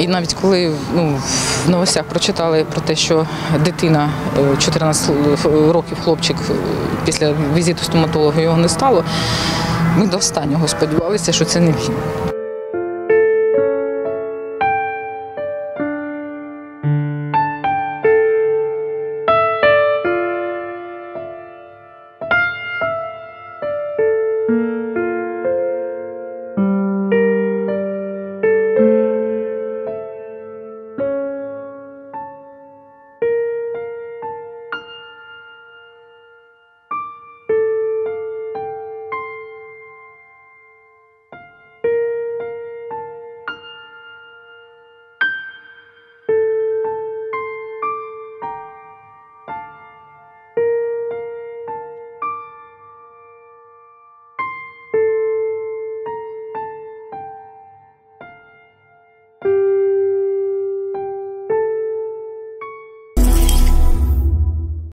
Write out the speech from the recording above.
І навіть коли ну, в новостях прочитали про те, що дитина е, 14 років, хлопчик, е, після візиту стоматолога його не стало, ми до останнього сподівалися, що це не він.